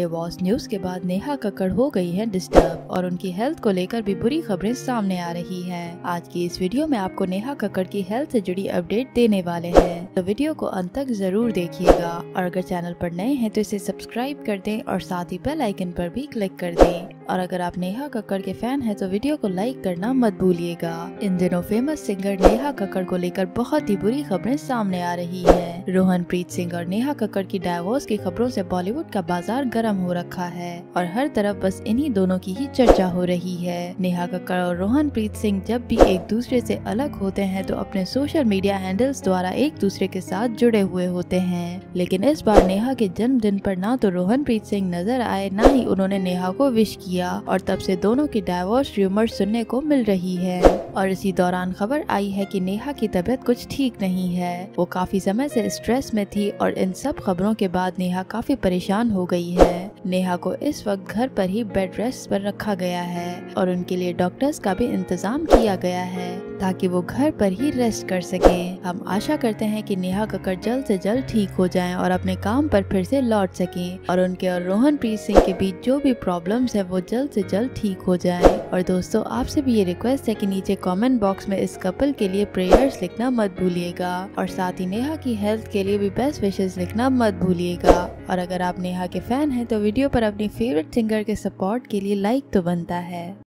Divorce news के बाद नेहा कक्कड़ हो गई है डिस्टर्ब और उनकी हेल्थ को लेकर भी बुरी खबरें सामने आ रही है। आज की इस वीडियो में आपको नेहा कक्कड़ की हेल्थ से जुड़ी अपडेट देने वाले हैं। तो वीडियो को अंत तक ज़रूर देखिएगा। और अगर चैनल पर नए हैं तो इसे सब्सक्राइब कर दें और साथ ही बेल आइकन पर भी क्लिक कर दें। और अगर आप नेहा कक्कड़ के फ़ैन हैं तो वीडियो को लाइक करना मत भूलिएगा। इन दिनों फ़ेमस सिंगर नेहा कक्कड़ को लेकर बहुत ही बुरी खबरें सामने आ रही है। रोहन प्रीत सिंह और नेहा कक्कड़ की डायवोर्स की खबरों से बॉलीवुड का बाज़ार गर्म हो रखा है और हर तरफ़ बस इन्हीं दोनों की ही चर्चा हो रही है। नेहा कक्कड़ और रोहन प्रीत सिंह जब भी एक दूसरे से अलग होते हैं तो अपने सोशल मीडिया हैंडल्स द्वारा एक दूसरे के साथ जुड़े हुए होते हैं। लेकिन इस बार नेहा के जन्मदिन पर ना तो रोहन प्रीत सिंह नज़र आए, न ही उन्होंने नेहा को विश किया। और तब से दोनों की डायवोर्स र्यूमर सुनने को मिल रही है। और इसी दौरान खबर आई है कि नेहा की तबीयत कुछ ठीक नहीं है। वो काफ़ी समय से स्ट्रेस में थी और इन सब खबरों के बाद नेहा काफ़ी परेशान हो गई है। नेहा को इस वक्त घर पर ही बेड रेस्ट पर रखा गया है और उनके लिए डॉक्टर्स का भी इंतज़ाम किया गया है। ताकि वो घर पर ही रेस्ट कर सके। हम आशा करते हैं कि नेहा कक्कड़ जल्द से जल्द ठीक हो जाएँ और अपने काम पर फिर से लौट सकें और उनके और रोहन प्रीत सिंह के बीच जो भी प्रॉब्लम्स है वो जल्द से जल्द ठीक हो जाए। और दोस्तों, आपसे भी ये रिक्वेस्ट है कि नीचे कमेंट बॉक्स में इस कपल के लिए प्रेयर्स लिखना मत भूलिएगा और साथ ही नेहा की हेल्थ के लिए भी बेस्ट विशेष लिखना मत भूलिएगा। और अगर आप नेहा के फ़ैन हैं तो वीडियो पर अपनी फेवरेट सिंगर के सपोर्ट के लिए लाइक तो बनता है।